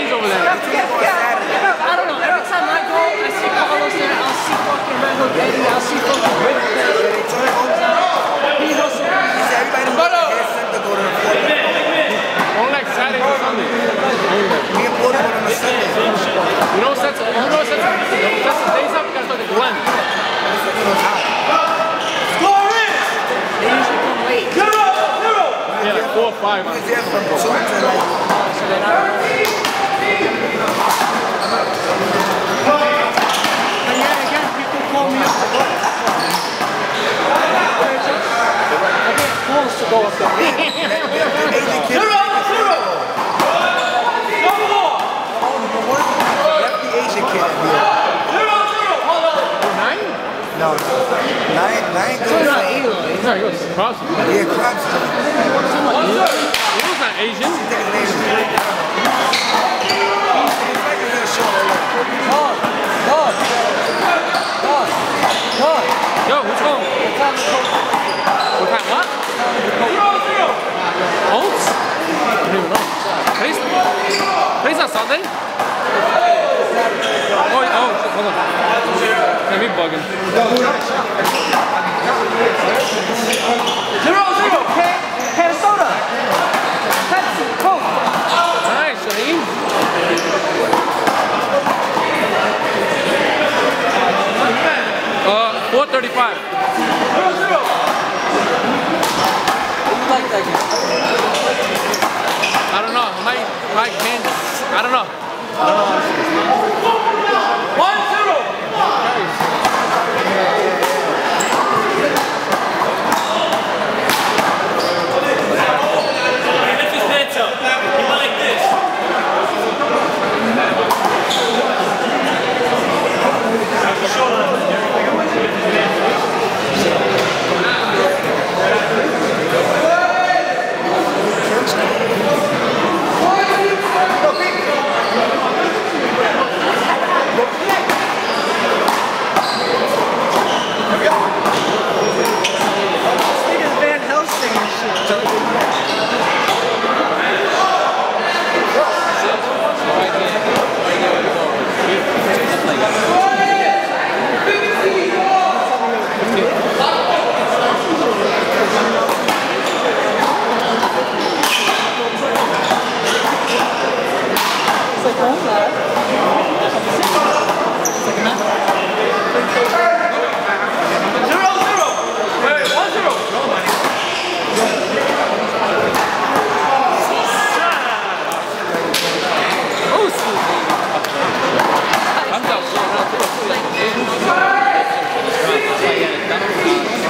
Jay's over there. I don't know. Every time I go, I see Carlos there. I'll see fucking Red Hook Eddie. I'll see fucking Rick there. He hustles. Everybody But, uh, has something to go to the fourth. Only like Saturday or Sunday. Me and Porter on a Sunday. You know, sets, you know, sets, sets the days up, you gotta start the Glen. They usually come late. Yeah, like four or five. He from two to like Not. Asian Asian. Nine? No, nine, nine So not Eloy. No, he was cross. He Yeah, Krabs. was not Asian. Take an Asian. I don't know. He's like a little short. Yo, who's home? What time? What? Colts? I don't even know. Today's, today's not Sunday? Oh. Zero, zero. Can, can soda. Pepsi, Coke. Nice, Shaheen. Uh, 435. Like that. I don't know. I might, might can. I don't know. Thank you.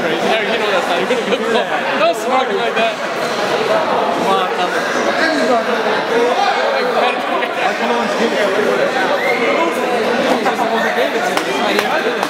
Crazy. You know that's not even a good call. Come on, come on. Tuck